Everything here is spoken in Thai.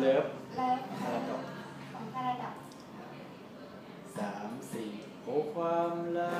เลิฟเลิฟพาราดอกของพาราดอกสามสี่โอความรั